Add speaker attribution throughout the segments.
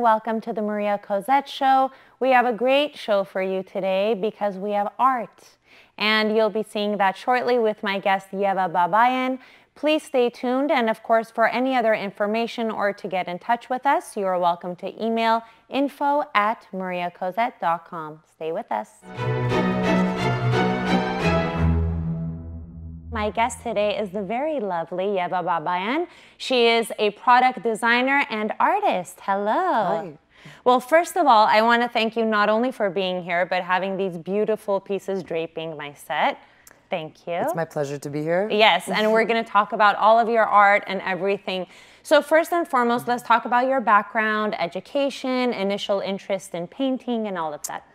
Speaker 1: Welcome to the Maria Cozette Show. We have a great show for you today because we have art. And you'll be seeing that shortly with my guest, Yeva Babayan. Please stay tuned. And of course, for any other information or to get in touch with us, you are welcome to email info at mariacozette.com. Stay with us. My guest today is the very lovely Yeva Babayan. She is a product designer and artist. Hello.
Speaker 2: Hi.
Speaker 1: Well, first of all, I want to thank you not only for being here, but having these beautiful pieces draping my set. Thank you.
Speaker 2: It's my pleasure to be here.
Speaker 1: Yes, and we're going to talk about all of your art and everything. So, first and foremost, let's talk about your background, education, initial interest in painting, and all of that.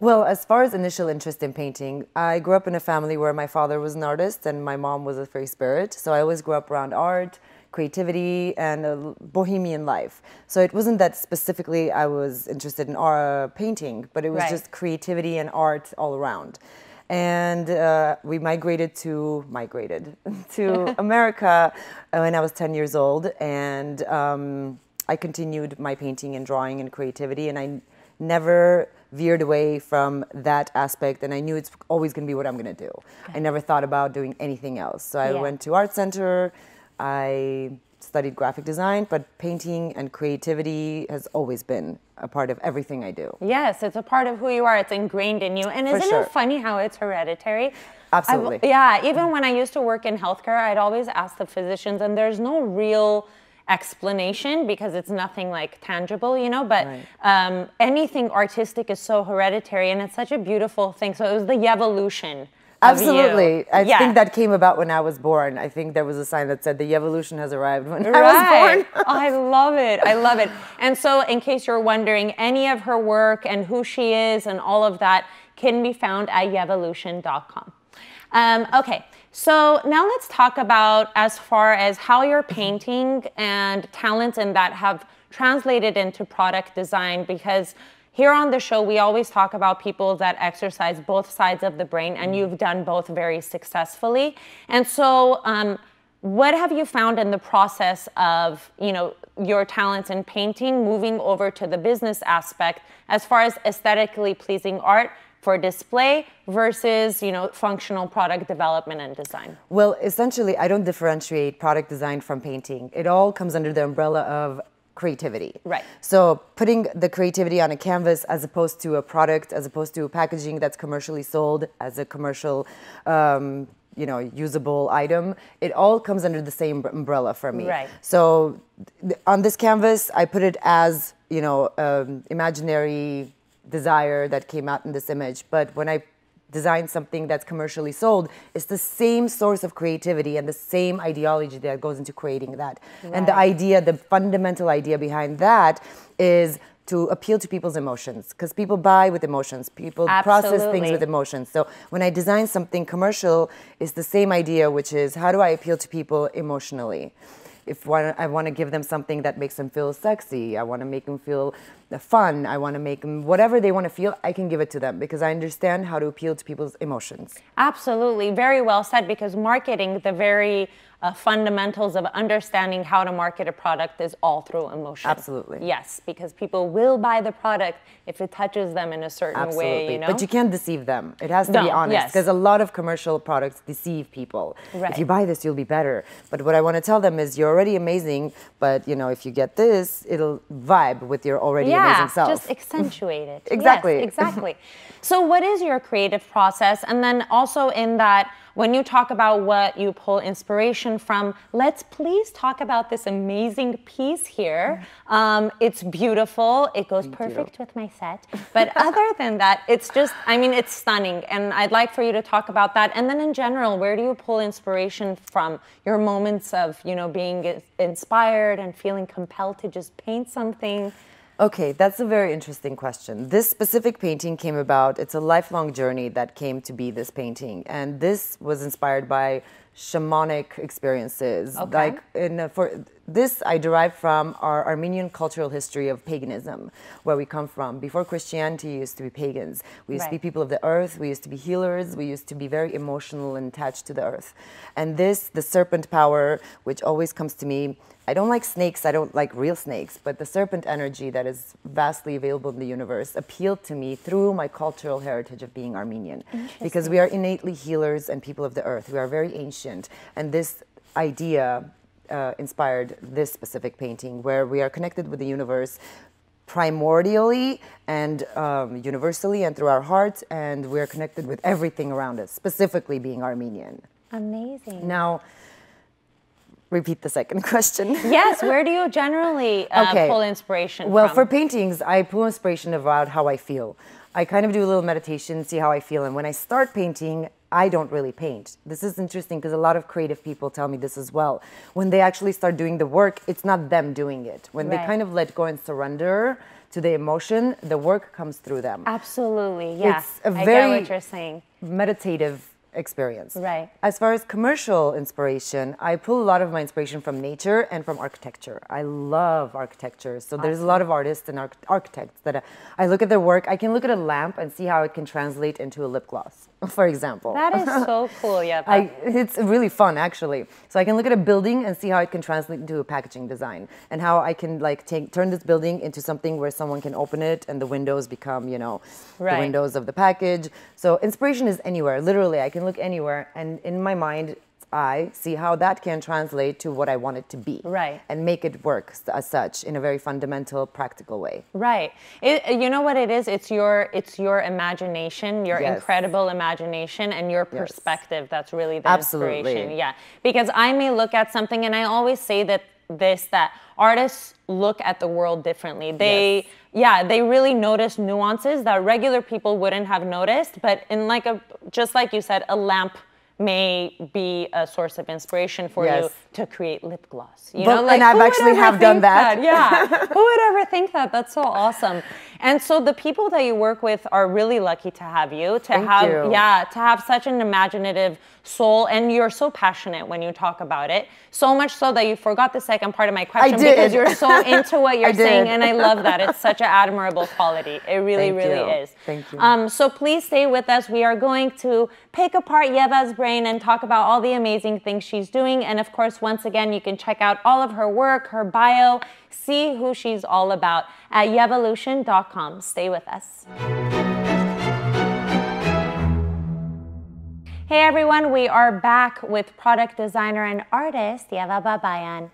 Speaker 2: Well, as far as initial interest in painting, I grew up in a family where my father was an artist and my mom was a free spirit. So I always grew up around art, creativity, and a bohemian life. So it wasn't that specifically I was interested in uh, painting, but it was
Speaker 1: Right.
Speaker 2: just creativity and art all around. And uh, we migrated to migrated to America uh, when I was 10 years old, and um, I continued my painting and drawing and creativity, and I never veered away from that aspect and I knew it's always going to be what I'm going to do. I never thought about doing anything else. So I
Speaker 1: Yeah.
Speaker 2: went to art center, I studied graphic design, but painting and creativity has always been a part of everything I do.
Speaker 1: Yes, it's a part of who you are. It's ingrained in you. And isn't
Speaker 2: sure.
Speaker 1: it funny how it's hereditary?
Speaker 2: Absolutely.
Speaker 1: I've- yeah, even when I used to work in healthcare, I'd always ask the physicians, and there's no real explanation because it's nothing like tangible, you know. But
Speaker 2: Right.
Speaker 1: um, anything artistic is so hereditary, and it's such a beautiful thing. So it was the Yevolution.
Speaker 2: Absolutely. I
Speaker 1: Yeah.
Speaker 2: think that came about when I was born. I think there was a sign that said the Yevolution has arrived when I was born.
Speaker 1: I love it. I love it. And so, in case you're wondering, any of her work and who she is and all of that can be found at yevolution.com. Um, okay, so now let's talk about as far as how your painting and talents in that have translated into product design because here on the show, we always talk about people that exercise both sides of the brain, and you've done both very successfully. And so, um, what have you found in the process of you know your talents in painting moving over to the business aspect as far as aesthetically pleasing art for display versus you know functional product development and design
Speaker 2: Well, essentially, I don't differentiate product design from painting. It all comes under the umbrella of creativity.
Speaker 1: Right.
Speaker 2: So, putting the creativity on a canvas as opposed to a product, as opposed to a packaging that's commercially sold as a commercial, um, you know, usable item, it all comes under the same umbrella for me.
Speaker 1: Right.
Speaker 2: So, th- on this canvas, I put it as, you know, um, imaginary desire that came out in this image. But when I design something that's commercially sold, it's the same source of creativity and the same ideology that goes into creating that. And the idea, the fundamental idea behind that is to appeal to people's emotions because people buy with emotions people process things with emotions so when i design something commercial it's the same idea which is how do i appeal to people emotionally if one, I want to give them something that makes them feel sexy, I want to make them feel fun, I want to make them whatever they want to feel, I can give it to them because I understand how to appeal to people's emotions.
Speaker 1: absolutely very well said because marketing the very uh, fundamentals of understanding how to market a product is all through emotion
Speaker 2: Absolutely.
Speaker 1: yes because people will buy the product if it touches them in a certain
Speaker 2: Absolutely.
Speaker 1: way you know
Speaker 2: But you can't deceive them. It has to
Speaker 1: No,
Speaker 2: be honest
Speaker 1: yes.
Speaker 2: because a lot of commercial products deceive people.
Speaker 1: Right.
Speaker 2: If you buy this, you'll be better. But what I want to tell them is you're already amazing, but you know, if you get this, it'll vibe with your already
Speaker 1: yeah,
Speaker 2: self.
Speaker 1: just accentuate it. Yes,
Speaker 2: Exactly.
Speaker 1: exactly. so, what is your creative process? And then also in that, when you talk about what you pull inspiration from, let's please talk about this amazing piece here. Um, it's beautiful. It goes perfect with my set. But other than that, it's just, I mean, it's stunning. And I'd like for you to talk about that. And then in general, where do you pull inspiration from? Your moments of, you know, being inspired and feeling compelled to just paint something.
Speaker 2: Okay, that's a very interesting question. This specific painting came about, it's a lifelong journey that came to be this painting. And this was inspired by shamanic experiences.
Speaker 1: Okay.
Speaker 2: Like in for this, I derive from our Armenian cultural history of paganism, where we come from. Before Christianity, used to be pagans. We used to be people of the earth. We used to be healers. We used to be very emotional and attached to the earth. And this, the serpent power, which always comes to me. I don't like snakes. I don't like real snakes, but the serpent energy that is vastly available in the universe appealed to me through my cultural heritage of being Armenian, because we are innately healers and people of the earth. We are very ancient, and this idea uh, inspired this specific painting, where we are connected with the universe primordially and um, universally and through our hearts, and we're connected with everything around us, specifically being Armenian.
Speaker 1: Amazing.
Speaker 2: Now, repeat the second question.
Speaker 1: Yes, where do you generally uh,
Speaker 2: Okay.
Speaker 1: pull inspiration
Speaker 2: Well,
Speaker 1: from?
Speaker 2: for paintings, I pull inspiration about how I feel. I kind of do a little meditation, see how I feel. And when I start painting, I don't really paint. This is interesting because a lot of creative people tell me this as well. When they actually start doing the work, it's not them doing it. When they kind of let go and surrender to the emotion, the work comes through them.
Speaker 1: Absolutely, yeah.
Speaker 2: It's a
Speaker 1: I get
Speaker 2: very-
Speaker 1: what you're saying.
Speaker 2: meditative experience.
Speaker 1: Right.
Speaker 2: As far as commercial inspiration, I pull a lot of my inspiration from nature and from architecture. I love architecture. So there's a lot of artists and arch- architects that I, I look at their work. I can look at a lamp and see how it can translate into a lip gloss, for example.
Speaker 1: That is so cool, yeah.
Speaker 2: I, it's really fun actually. So I can look at a building and see how it can translate into a packaging design, and how I can like take turn this building into something where someone can open it and the windows become, you know,
Speaker 1: Right.
Speaker 2: the windows of the package. So inspiration is anywhere. Literally, I can look anywhere, and in my mind. I see how that can translate to what I want it to be,
Speaker 1: Right.
Speaker 2: and make it work as such in a very fundamental, practical way.
Speaker 1: Right. It, you know what it is? It's your it's your imagination, your
Speaker 2: Yes.
Speaker 1: incredible imagination, and your
Speaker 2: Yes.
Speaker 1: perspective. That's really the
Speaker 2: Absolutely.
Speaker 1: inspiration. Yeah. Because I may look at something, and I always say that this that artists look at the world differently. They
Speaker 2: Yes.
Speaker 1: yeah, they really notice nuances that regular people wouldn't have noticed. But in like a just like you said, a lamp may be a source of inspiration for you to create lip gloss. You
Speaker 2: But-
Speaker 1: know, like
Speaker 2: and I've actually have done
Speaker 1: think
Speaker 2: that.
Speaker 1: Yeah. who would ever think that? That's so awesome. And so the people that you work with are really lucky to have you, to
Speaker 2: Thank
Speaker 1: have
Speaker 2: you.
Speaker 1: yeah, to have such an imaginative soul and you're so passionate when you talk about it. So much so that you forgot the second part of my question
Speaker 2: did.
Speaker 1: because you're so into what you're saying and I love that. It's such an admirable quality. It really,
Speaker 2: Thank
Speaker 1: really
Speaker 2: you.
Speaker 1: is.
Speaker 2: Thank you.
Speaker 1: Um, so please stay with us. We are going to pick apart Yeva's brain and talk about all the amazing things she's doing. And of course, once again, you can check out all of her work, her bio, see who she's all about at yevolution.com. Stay with us. Hey everyone, we are back with product designer and artist Yeva Babayan.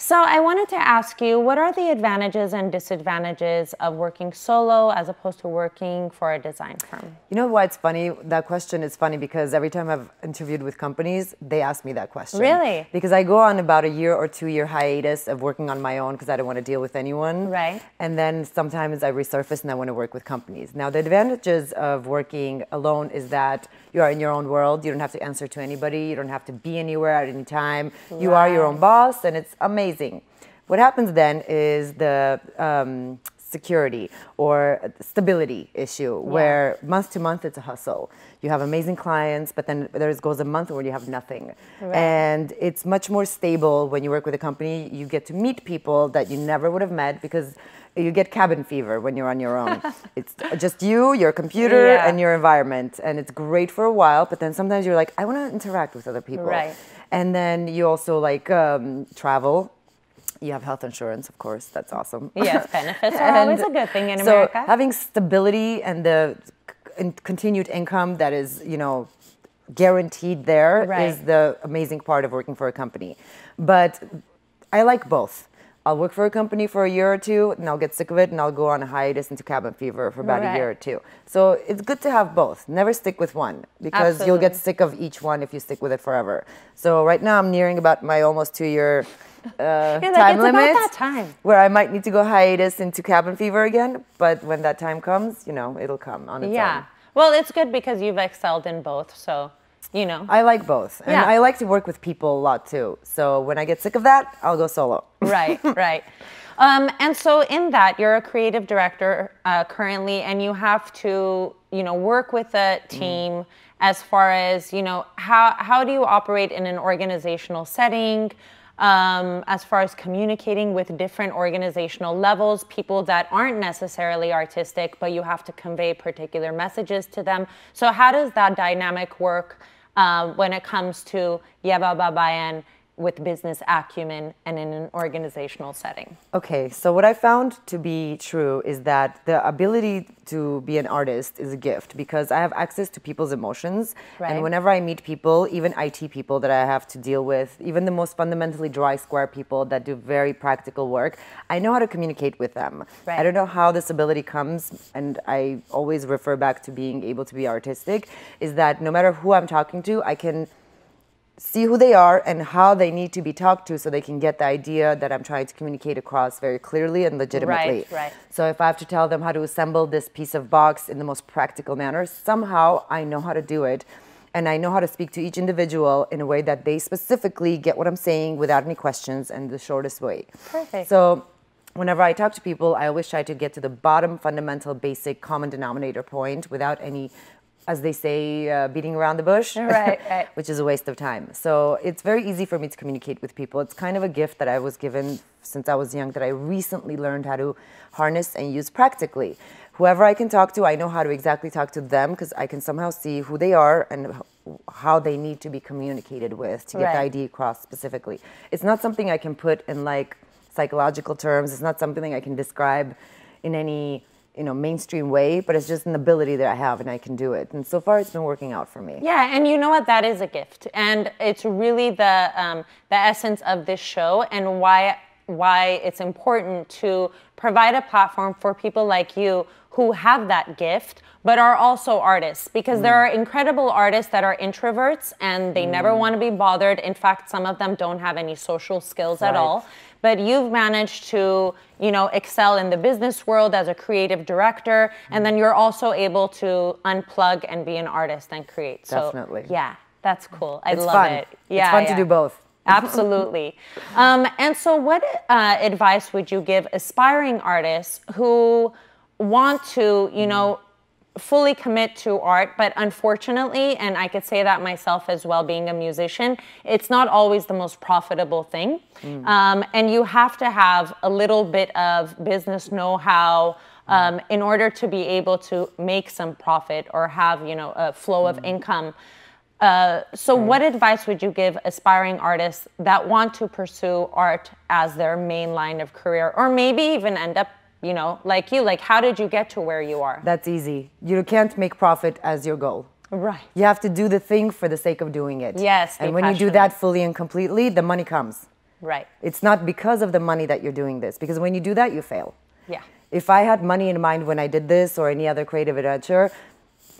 Speaker 1: So I wanted to ask you, what are the advantages and disadvantages of working solo as opposed to working for a design firm?
Speaker 2: You know why it's funny? That question is funny because every time I've interviewed with companies, they ask me that question.
Speaker 1: Really?
Speaker 2: Because I go on about a year or two year hiatus of working on my own because I don't want to deal with anyone.
Speaker 1: Right.
Speaker 2: And then sometimes I resurface and I want to work with companies. Now, the advantages of working alone is that you are in your own world. You don't have to answer to anybody. You don't have to be anywhere at any time. You are your own boss, and it's amazing. What happens then is the um, security or stability issue where month to month it's a hustle. You have amazing clients, but then there goes a month where you have nothing. And it's much more stable when you work with a company. You get to meet people that you never would have met because you get cabin fever when you're on your own. it's just you, your computer,
Speaker 1: Yeah.
Speaker 2: and your environment. And it's great for a while, but then sometimes you're like, I want to interact with other people.
Speaker 1: Right.
Speaker 2: And then you also like um, travel. You have health insurance, of course. That's awesome.
Speaker 1: Yes, benefits are always a good thing in
Speaker 2: so
Speaker 1: America.
Speaker 2: having stability and the continued income that is, you know, guaranteed there is
Speaker 1: Right.
Speaker 2: the amazing part of working for a company. But I like both. I'll work for a company for a year or two, and I'll get sick of it, and I'll go on a hiatus into cabin fever for about
Speaker 1: Right.
Speaker 2: a year or two. So it's good to have both. Never stick with one because you'll get sick of each one if you stick with it forever. So right now I'm nearing about my almost two year uh,
Speaker 1: like,
Speaker 2: time
Speaker 1: "It's
Speaker 2: limit
Speaker 1: time."
Speaker 2: where I might need to go hiatus into cabin fever again. But when that time comes, you know, it'll come on its
Speaker 1: Yeah.
Speaker 2: own.
Speaker 1: Well, it's good because you've excelled in both. So, you know.
Speaker 2: I like both, and
Speaker 1: Yeah.
Speaker 2: I like to work with people a lot too. So when I get sick of that, I'll go solo.
Speaker 1: right, right. Um, and so in that, you're a creative director uh, currently, and you have to, you know, work with a team as far as you know how how do you operate in an organizational setting um, as far as communicating with different organizational levels, people that aren't necessarily artistic, but you have to convey particular messages to them. So, how does that dynamic work uh, when it comes to Yeva Babayan with business acumen and in an organizational setting?
Speaker 2: Okay, so what I found to be true is that the ability to be an artist is a gift because I have access to people's emotions.
Speaker 1: Right.
Speaker 2: And whenever I meet people, even IT people that I have to deal with, even the most fundamentally dry square people that do very practical work, I know how to communicate with them.
Speaker 1: Right.
Speaker 2: I don't know how this ability comes, and I always refer back to being able to be artistic, is that no matter who I'm talking to, I can see who they are and how they need to be talked to so they can get the idea that I'm trying to communicate across very clearly and legitimately.
Speaker 1: Right, right.
Speaker 2: So if I have to tell them how to assemble this piece of box in the most practical manner, somehow I know how to do it. And I know how to speak to each individual in a way that they specifically get what I'm saying without any questions and the shortest way.
Speaker 1: Perfect.
Speaker 2: So whenever I talk to people, I always try to get to the bottom, fundamental, basic common denominator point without any, as they say, uh, beating around the bush.
Speaker 1: Right, right.
Speaker 2: which is a waste of time. So it's very easy for me to communicate with people. It's kind of a gift that I was given since I was young that I recently learned how to harness and use practically. Whoever I can talk to, I know how to exactly talk to them because I can somehow see who they are and how they need to be communicated with to get the idea across specifically. It's not something I can put in like psychological terms. It's not something I can describe in any you know mainstream way, but it's just an ability that I have and I can do it. And so far, it's been working out for me.
Speaker 1: Yeah, and you know what? That is a gift, and it's really the um, the essence of this show, and why why it's important to provide a platform for people like you who have that gift but are also artists. Because there are incredible artists that are introverts and they never want to be bothered. In fact some of them don't have any social skills at all but you've managed to you know excel in the business world as a creative director and then you're also able to unplug and be an artist and create so
Speaker 2: Definitely.
Speaker 1: yeah that's cool i
Speaker 2: It's
Speaker 1: love
Speaker 2: fun.
Speaker 1: it
Speaker 2: It's fun
Speaker 1: yeah
Speaker 2: fun to do both.
Speaker 1: Absolutely. Um, and so, what uh, advice would you give aspiring artists who want to, you know, fully commit to art, but unfortunately, and I could say that myself as well, being a musician, it's not always the most profitable thing. Um, and you have to have a little bit of business know how. Um, in order to be able to make some profit or have you know a flow of income uh, so, what advice would you give aspiring artists that want to pursue art as their main line of career, or maybe even end up, you know, like you? Like, how did you get to where you are?
Speaker 2: That's easy. You can't make profit as your goal.
Speaker 1: Right.
Speaker 2: You have to do the thing for the sake of doing it.
Speaker 1: Yes,
Speaker 2: And when you do that fully and completely, the money comes.
Speaker 1: Right.
Speaker 2: It's not because of the money that you're doing this, because when you do that, you fail.
Speaker 1: Yeah.
Speaker 2: If I had money in mind when I did this or any other creative adventure,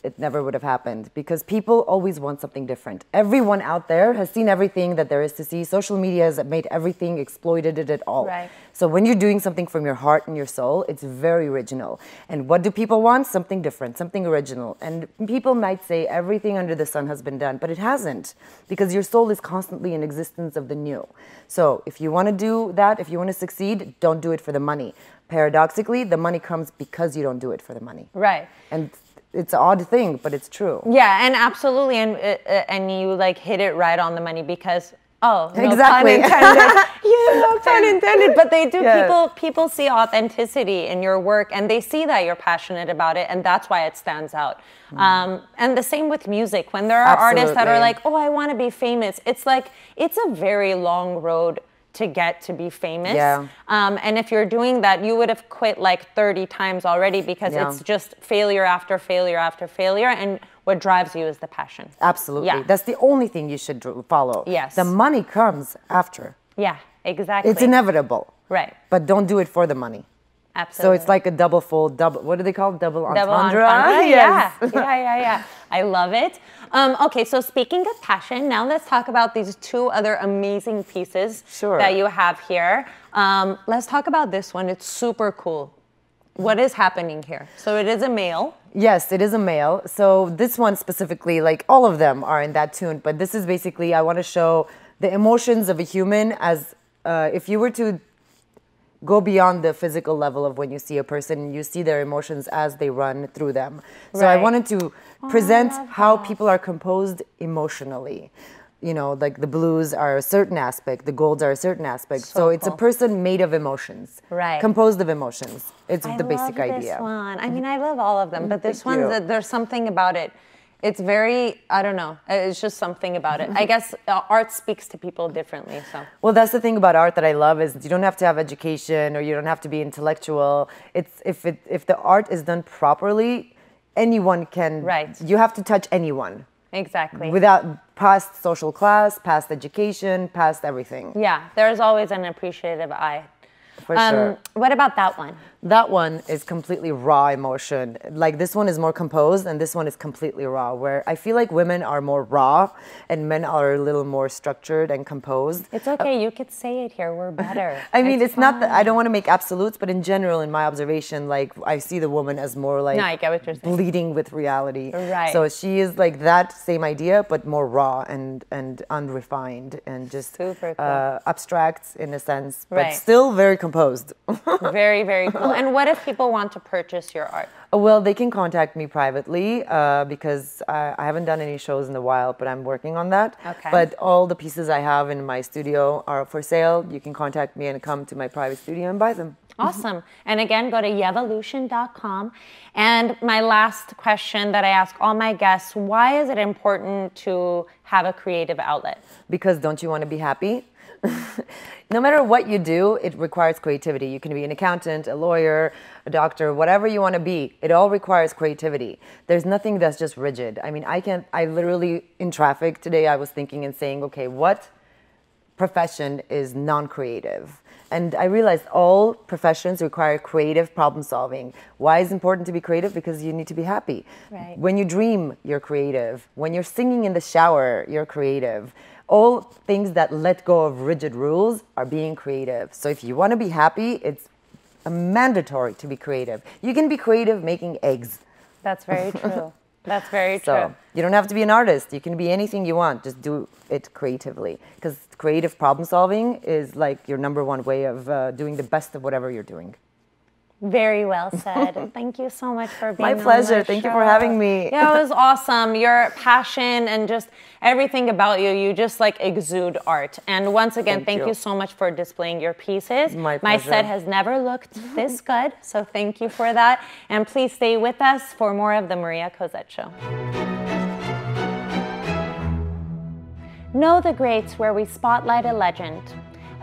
Speaker 2: it never would have happened because people always want something different. Everyone out there has seen everything that there is to see. Social media has made everything, exploited it at all.
Speaker 1: Right.
Speaker 2: So when you're doing something from your heart and your soul, it's very original. And what do people want? Something different, something original. And people might say everything under the sun has been done, but it hasn't because your soul is constantly in existence of the new. So if you want to do that, if you want to succeed, don't do it for the money. Paradoxically, the money comes because you don't do it for the money.
Speaker 1: Right.
Speaker 2: And it's an odd thing, but it's true.
Speaker 1: Yeah, and absolutely, and uh, uh, and you like hit it right on the money because oh, no
Speaker 2: Exactly.
Speaker 1: pun intended. yeah, no pun intended. But they do.
Speaker 2: Yeah.
Speaker 1: People people see authenticity in your work, and they see that you're passionate about it, and that's why it stands out. Um, and the same with music. When there are artists that are like, oh, I want to be famous, it's like it's a very long road to get to be famous.
Speaker 2: Yeah.
Speaker 1: Um, and if you're doing that, you would have quit like 30 times already because
Speaker 2: Yeah.
Speaker 1: it's just failure after failure after failure. And what drives you is the passion.
Speaker 2: Absolutely.
Speaker 1: Yeah.
Speaker 2: That's the only thing you should follow.
Speaker 1: Yes.
Speaker 2: The money comes after.
Speaker 1: Yeah, exactly.
Speaker 2: It's inevitable.
Speaker 1: Right.
Speaker 2: But don't do it for the money. So it's like a double fold, double, what do they call it? Double entendre?
Speaker 1: Double entendre?
Speaker 2: Yes.
Speaker 1: Yeah, yeah, yeah, yeah. I love it. Um, okay, so speaking of passion, now let's talk about these two other amazing pieces
Speaker 2: Sure.
Speaker 1: that you have here. Um, let's talk about this one. It's super cool. What is happening here? So it is a male.
Speaker 2: Yes, it is a male. So this one specifically, like all of them are in that tune, but this is basically I want to show the emotions of a human as uh, if you were to go beyond the physical level of when you see a person. You see their emotions as they run through them. So i wanted to oh, present
Speaker 1: love
Speaker 2: how people are composed emotionally. You know like the blues are a certain aspect the golds are a certain aspect. So,
Speaker 1: So
Speaker 2: it's a person made of emotions
Speaker 1: Right.
Speaker 2: composed of emotions. It's
Speaker 1: I
Speaker 2: the basic
Speaker 1: love
Speaker 2: idea.
Speaker 1: This one. I mm-hmm. mean, I love all of them, but mm-hmm. this
Speaker 2: Thank
Speaker 1: one,
Speaker 2: you.
Speaker 1: there's something about it. It's very, I don't know. It's just something about it. I guess uh, art speaks to people differently. So
Speaker 2: Well, that's the thing about art that I love is you don't have to have education or you don't have to be intellectual. It's if it if the art is done properly, anyone can.
Speaker 1: Right.
Speaker 2: You have to touch anyone
Speaker 1: exactly.
Speaker 2: without past social class, past education, past everything.
Speaker 1: yeah, there's always an appreciative eye.
Speaker 2: For
Speaker 1: Um,
Speaker 2: sure.
Speaker 1: What about that one?
Speaker 2: That one is completely raw emotion. Like this one is more composed and this one is completely raw. Where I feel like women are more raw and men are a little more structured and composed.
Speaker 1: It's okay. You could say it here. We're better.
Speaker 2: I mean, it's, not that I don't want to make absolutes, but in general, in my observation, like I see the woman as more like
Speaker 1: No, I get what you're
Speaker 2: bleeding with reality.
Speaker 1: Right.
Speaker 2: So she is like that same idea, but more raw and and unrefined and just
Speaker 1: Super cool.
Speaker 2: uh, abstract in a sense, but
Speaker 1: Right.
Speaker 2: still very composed.
Speaker 1: very, very cool. And what if people want to purchase your art?
Speaker 2: well, they can contact me privately uh, because I, I haven't done any shows in a while, but I'm working on that.
Speaker 1: Okay.
Speaker 2: But all the pieces I have in my studio are for sale. You can contact me and come to my private studio and buy them.
Speaker 1: Awesome. And again, go to yevolution.com. And my last question that I ask all my guests why is it important to have a creative outlet?
Speaker 2: Because don't you want to be happy? no matter what you do, it requires creativity. You can be an accountant, a lawyer, a doctor, whatever you want to be. It all requires creativity. There's nothing that's just rigid. I mean, I can I literally in traffic today I was thinking and saying, okay, what profession is non-creative? And I realized all professions require creative problem solving. Why is it important to be creative? Because you need to be happy.
Speaker 1: Right.
Speaker 2: When you dream, you're creative. When you're singing in the shower, you're creative. All things that let go of rigid rules are being creative. So if you want to be happy, it's mandatory to be creative. You can be creative making eggs.
Speaker 1: That's very true. That's very true.
Speaker 2: So
Speaker 1: true.
Speaker 2: you don't have to be an artist. You can be anything you want. Just do it creatively. Because creative problem solving is like your number one way of uh, doing the best of whatever you're doing.
Speaker 1: Very well said. Thank you so much for being
Speaker 2: My pleasure. Thank you for having me.
Speaker 1: Yeah, it was awesome. Your passion and just everything about you, you just like exude art. And once again,
Speaker 2: Thank
Speaker 1: thank, you.
Speaker 2: you.
Speaker 1: so much for displaying your pieces.
Speaker 2: My pleasure.
Speaker 1: My set has never looked this good, so thank you for that. And please stay with us for more of the Maria Cozette Show. Know the Greats, where we spotlight a legend,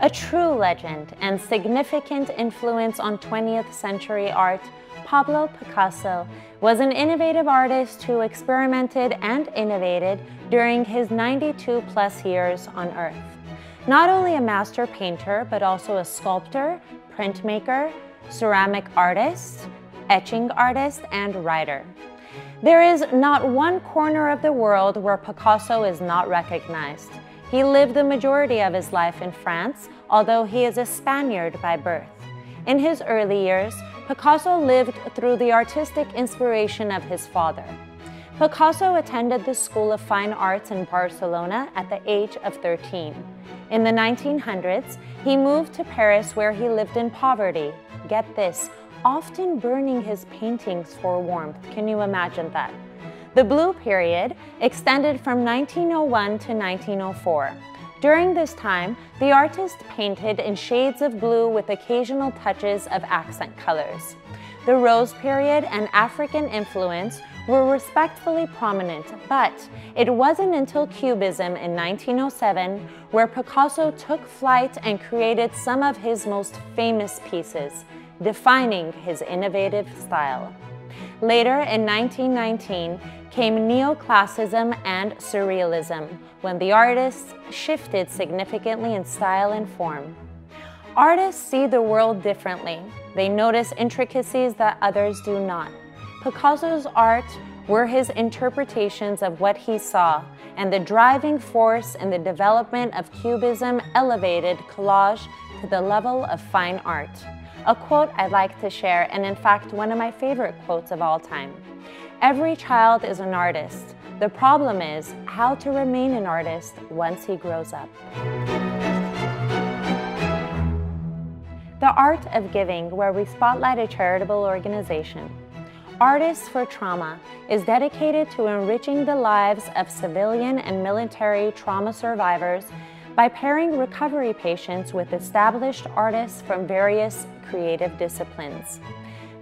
Speaker 1: a true legend and significant influence on 20th century art. Pablo Picasso was an innovative artist who experimented and innovated during his 92 plus years on Earth. Not only a master painter, but also a sculptor, printmaker, ceramic artist, etching artist, and writer. There is not one corner of the world where Picasso is not recognized. He lived the majority of his life in France, although he is a Spaniard by birth. In his early years, Picasso lived through the artistic inspiration of his father. Picasso attended the School of Fine Arts in Barcelona at the age of 13. In the 1900s, he moved to Paris where he lived in poverty. Get this, often burning his paintings for warmth. Can you imagine that? The Blue Period extended from 1901 to 1904. During this time, the artist painted in shades of blue with occasional touches of accent colors. The Rose Period and African influence were respectfully prominent, but it wasn't until Cubism in 1907 where Picasso took flight and created some of his most famous pieces, defining his innovative style. Later, in 1919, came neoclassicism and surrealism, when the artists shifted significantly in style and form. Artists see the world differently. They notice intricacies that others do not. Picasso's art were his interpretations of what he saw, and the driving force in the development of Cubism elevated collage to the level of fine art. A quote I'd like to share, and in fact, one of my favorite quotes of all time. Every child is an artist. The problem is how to remain an artist once he grows up. The Art of Giving, where we spotlight a charitable organization. Artists for Trauma is dedicated to enriching the lives of civilian and military trauma survivors by pairing recovery patients with established artists from various creative disciplines.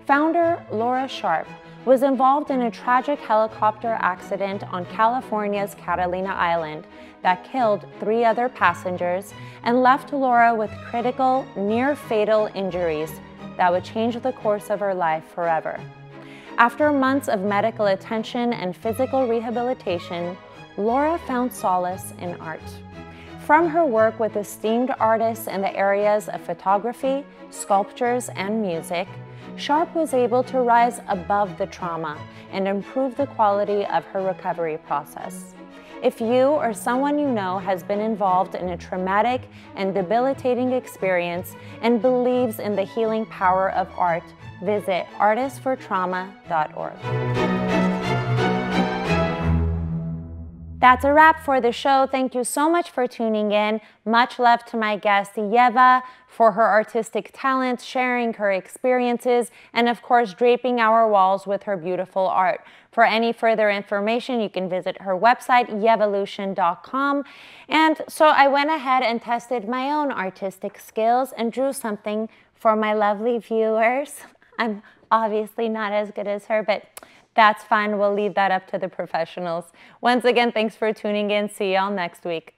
Speaker 1: Founder Laura Sharp was involved in a tragic helicopter accident on California's Catalina Island that killed three other passengers and left Laura with critical, near fatal injuries that would change the course of her life forever. After months of medical attention and physical rehabilitation, Laura found solace in art. From her work with esteemed artists in the areas of photography, sculptures, and music, Sharp was able to rise above the trauma and improve the quality of her recovery process. If you or someone you know has been involved in a traumatic and debilitating experience and believes in the healing power of art, visit artistfortrauma.org. That's a wrap for the show. Thank you so much for tuning in. Much love to my guest, Yeva, for her artistic talents, sharing her experiences, and of course, draping our walls with her beautiful art. For any further information, you can visit her website, yevolution.com. And so I went ahead and tested my own artistic skills and drew something for my lovely viewers. I'm obviously not as good as her, but that's fine. We'll leave that up to the professionals. Once again, thanks for tuning in. See y'all next week.